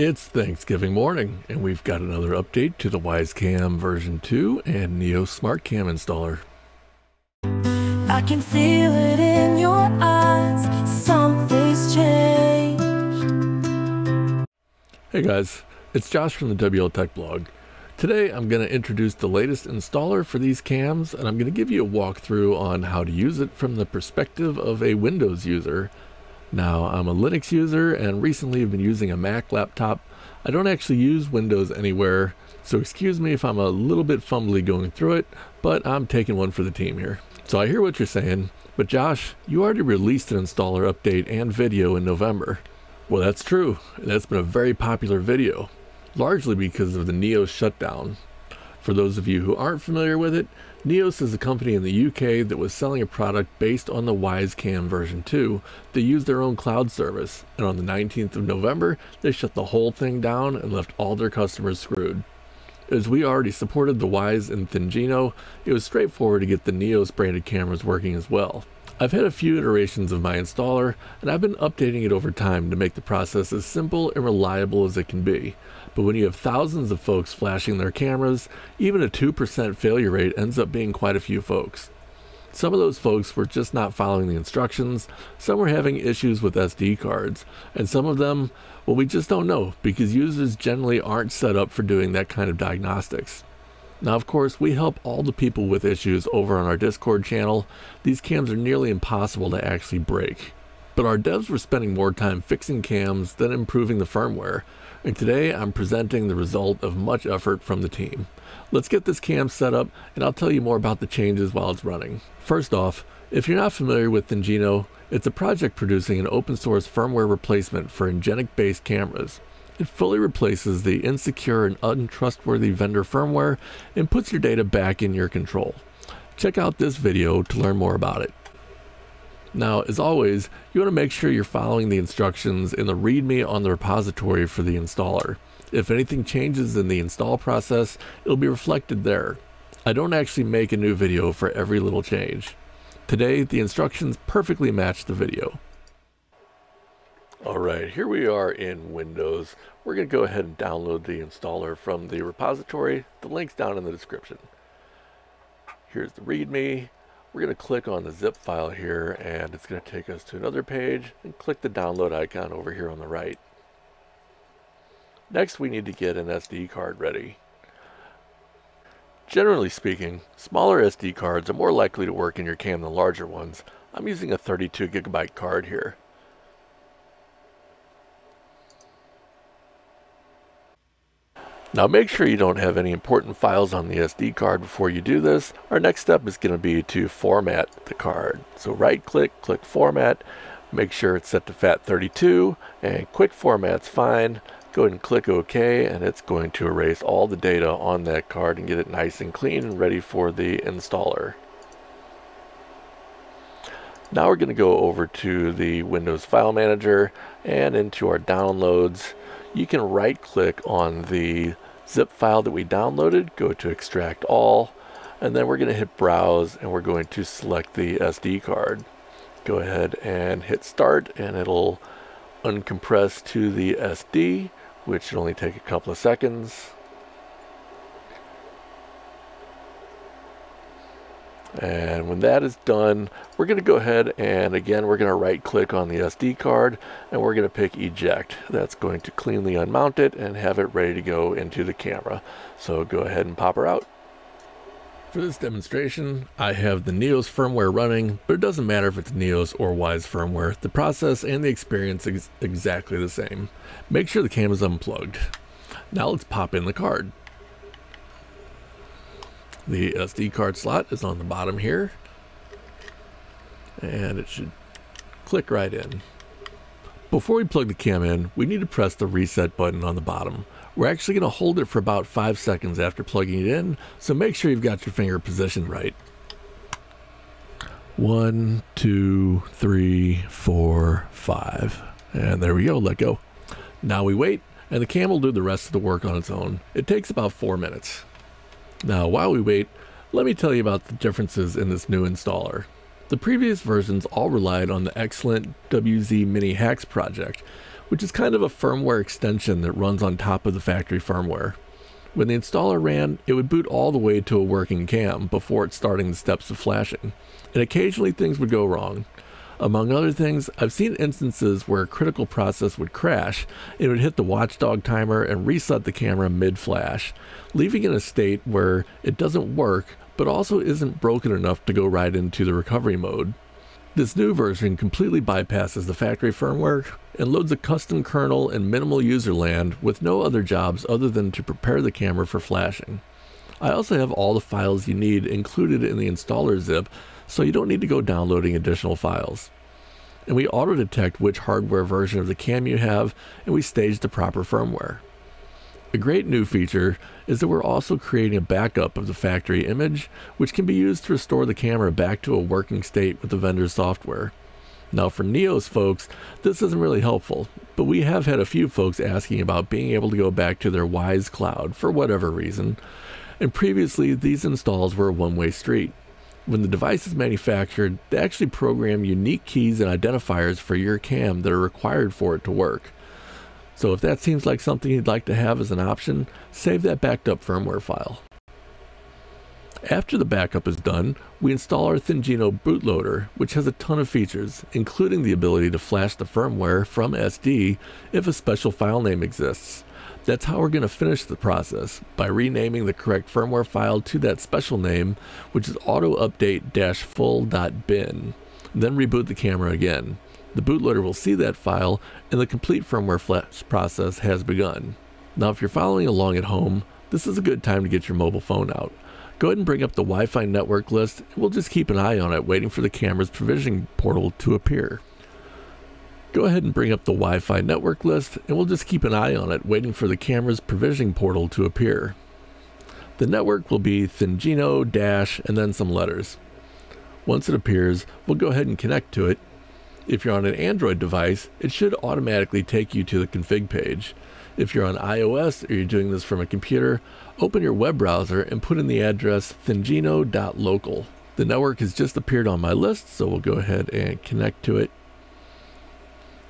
It's Thanksgiving morning, and we've got another update to the Wyze Cam version 2 and Neo Smart Cam installer. I can feel it in your eyes, something's changed. Hey guys, it's Josh from the WL Tech blog. Today I'm going to introduce the latest installer for these cams, and I'm going to give you a walkthrough on how to use it from the perspective of a Windows user now, I'm a Linux user and recently have been using a Mac laptop. I don't actually use Windows anywhere, so excuse me if I'm a little bit fumbly going through it, but I'm taking one for the team here. So I hear what you're saying, but Josh, you already released an installer update and video in November. Well, that's true. And that's been a very popular video, largely because of the Neo shutdown. For those of you who aren't familiar with it, Neos is a company in the UK that was selling a product based on the Wyze Cam version 2 They used their own cloud service, and on the 19th of November, they shut the whole thing down and left all their customers screwed. As we already supported the Wyze and Thingino, it was straightforward to get the Neos branded cameras working as well. I've had a few iterations of my installer, and I've been updating it over time to make the process as simple and reliable as it can be. But when you have thousands of folks flashing their cameras, even a 2% failure rate ends up being quite a few folks. Some of those folks were just not following the instructions, some were having issues with SD cards, and some of them, well, we just don't know because users generally aren't set up for doing that kind of diagnostics. Now, of course, we help all the people with issues over on our Discord channel. These cams are nearly impossible to actually break. But our devs were spending more time fixing cams than improving the firmware, and today I'm presenting the result of much effort from the team. Let's get this cam set up and I'll tell you more about the changes while it's running. First off, if you're not familiar with Thingino, it's a project producing an open source firmware replacement for Ingenic based cameras. It fully replaces the insecure and untrustworthy vendor firmware and puts your data back in your control. Check out this video to learn more about it. Now, as always, you want to make sure you're following the instructions in the README on the repository for the installer. If anything changes in the install process, it'll be reflected there. I don't actually make a new video for every little change. Today, the instructions perfectly match the video. Alright, here we are in Windows. We're going to go ahead and download the installer from the repository. The link's down in the description. Here's the README. We're going to click on the zip file here and it's going to take us to another page and click the download icon over here on the right. Next we need to get an SD card ready. Generally speaking, smaller SD cards are more likely to work in your cam than larger ones. I'm using a 32 gigabyte card here. Now make sure you don't have any important files on the SD card before you do this. Our next step is going to be to format the card. So right click, click format, make sure it's set to FAT32 and quick format's fine. Go ahead and click OK and it's going to erase all the data on that card and get it nice and clean and ready for the installer. Now we're going to go over to the Windows File Manager and into our downloads you can right click on the zip file that we downloaded, go to extract all, and then we're going to hit browse and we're going to select the SD card. Go ahead and hit start and it'll uncompress to the SD, which should only take a couple of seconds. And when that is done, we're going to go ahead and again, we're going to right click on the SD card and we're going to pick eject. That's going to cleanly unmount it and have it ready to go into the camera. So go ahead and pop her out. For this demonstration, I have the Neos firmware running, but it doesn't matter if it's Neos or Wyze firmware. The process and the experience is exactly the same. Make sure the cam is unplugged. Now let's pop in the card. The SD card slot is on the bottom here. And it should click right in. Before we plug the cam in, we need to press the reset button on the bottom. We're actually going to hold it for about 5 seconds after plugging it in, so make sure you've got your finger positioned right. One, two, three, four, five. And there we go, let go. Now we wait, and the cam will do the rest of the work on its own. It takes about 4 minutes. Now, while we wait, let me tell you about the differences in this new installer. The previous versions all relied on the excellent WZ Mini Hacks project, which is kind of a firmware extension that runs on top of the factory firmware. When the installer ran, it would boot all the way to a working cam before it starting the steps of flashing, and occasionally things would go wrong. Among other things, I've seen instances where a critical process would crash, it would hit the watchdog timer and reset the camera mid-flash, leaving it in a state where it doesn't work, but also isn't broken enough to go right into the recovery mode. This new version completely bypasses the factory firmware and loads a custom kernel and minimal user land with no other jobs other than to prepare the camera for flashing. I also have all the files you need included in the installer zip so you don't need to go downloading additional files. And we auto detect which hardware version of the cam you have, and we stage the proper firmware. A great new feature is that we're also creating a backup of the factory image, which can be used to restore the camera back to a working state with the vendor's software. Now, for Neos folks, this isn't really helpful, but we have had a few folks asking about being able to go back to their Wyze Cloud for whatever reason, and previously these installs were a one way street when the device is manufactured, they actually program unique keys and identifiers for your cam that are required for it to work. So if that seems like something you'd like to have as an option, save that backed up firmware file. After the backup is done, we install our Thingino bootloader, which has a ton of features, including the ability to flash the firmware from SD if a special file name exists. That's how we're going to finish the process, by renaming the correct firmware file to that special name, which is autoupdate-full.bin. Then reboot the camera again. The bootloader will see that file, and the complete firmware flash process has begun. Now if you're following along at home, this is a good time to get your mobile phone out. Go ahead and bring up the Wi-Fi network list, and we'll just keep an eye on it waiting for the camera's provisioning portal to appear. Go ahead and bring up the Wi-Fi network list and we'll just keep an eye on it waiting for the camera's provisioning portal to appear. The network will be Thingino dash and then some letters. Once it appears, we'll go ahead and connect to it. If you're on an Android device, it should automatically take you to the config page. If you're on iOS or you're doing this from a computer, open your web browser and put in the address thingino.local. The network has just appeared on my list, so we'll go ahead and connect to it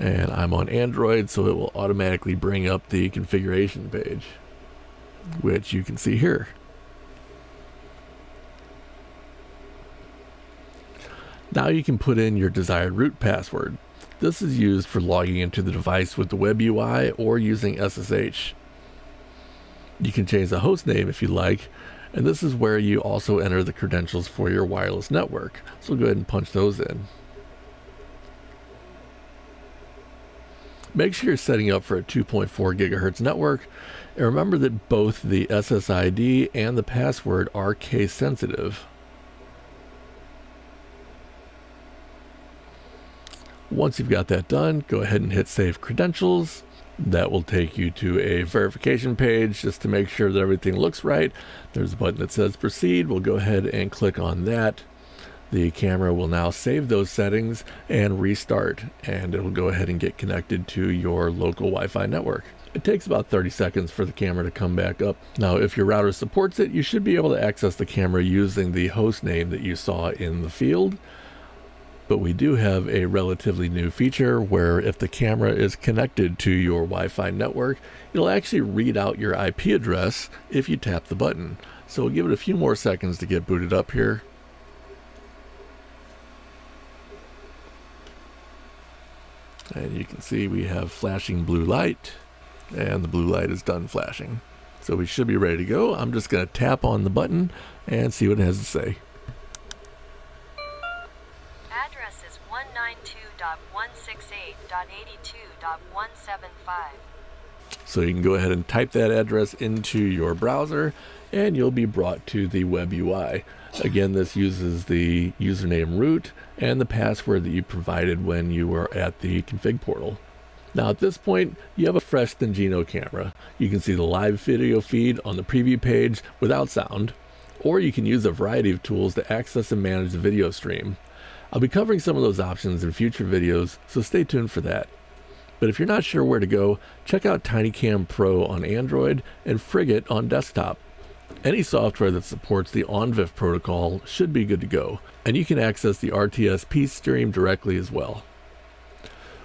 and I'm on Android so it will automatically bring up the configuration page which you can see here. Now you can put in your desired root password. This is used for logging into the device with the web UI or using SSH you can change the host name if you like and this is where you also enter the credentials for your wireless network. So go ahead and punch those in Make sure you're setting up for a 2.4 gigahertz network and remember that both the SSID and the password are case sensitive. Once you've got that done, go ahead and hit save credentials. That will take you to a verification page just to make sure that everything looks right. There's a button that says proceed. We'll go ahead and click on that. The camera will now save those settings and restart, and it will go ahead and get connected to your local Wi-Fi network. It takes about 30 seconds for the camera to come back up. Now, if your router supports it, you should be able to access the camera using the host name that you saw in the field. But we do have a relatively new feature where if the camera is connected to your Wi-Fi network, it'll actually read out your IP address if you tap the button. So we'll give it a few more seconds to get booted up here. And you can see we have flashing blue light and the blue light is done flashing. So we should be ready to go. I'm just going to tap on the button and see what it has to say. Address is 192.168.82.175. So you can go ahead and type that address into your browser and you'll be brought to the web UI. Again, this uses the username root and the password that you provided when you were at the config portal. Now at this point, you have a fresh Thingino camera. You can see the live video feed on the preview page without sound, or you can use a variety of tools to access and manage the video stream. I'll be covering some of those options in future videos, so stay tuned for that. But if you're not sure where to go, check out TinyCam Pro on Android and Frigate on desktop. Any software that supports the ONVIF protocol should be good to go, and you can access the RTSP stream directly as well.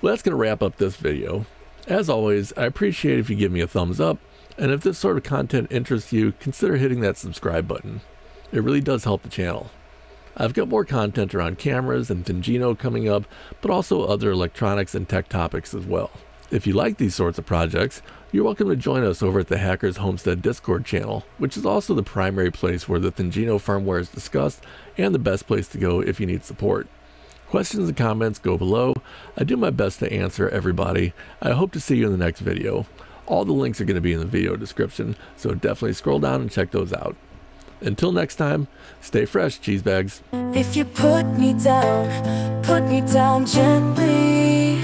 Well, that's going to wrap up this video. As always, I appreciate if you give me a thumbs up, and if this sort of content interests you, consider hitting that subscribe button. It really does help the channel. I've got more content around cameras and Thingino coming up, but also other electronics and tech topics as well. If you like these sorts of projects, you're welcome to join us over at the Hackers Homestead Discord channel, which is also the primary place where the Thingino firmware is discussed and the best place to go if you need support. Questions and comments go below. I do my best to answer everybody. I hope to see you in the next video. All the links are going to be in the video description, so definitely scroll down and check those out. Until next time, stay fresh, cheese bags. If you put me down, put me down gently.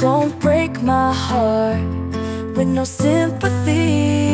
Don't break my heart with no sympathy.